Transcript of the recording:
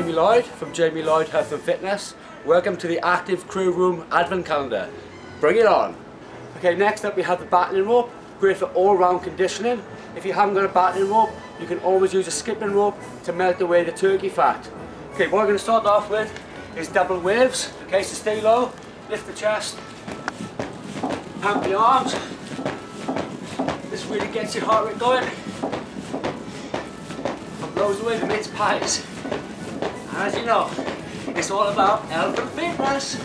Lloyd from Jamie Lloyd Health and Fitness. Welcome to the Active Crewroom Advent Calendar. Bring it on. Okay, next up we have the battling rope, great for all-round conditioning. If you haven't got a battling rope, you can always use a skipping rope to melt away the turkey fat. Okay, what we're going to start off with is double waves. Okay, so stay low, lift the chest, pump the arms. This really gets your heart rate going And blows away the mince pies as you know, it's all about elf and fitness.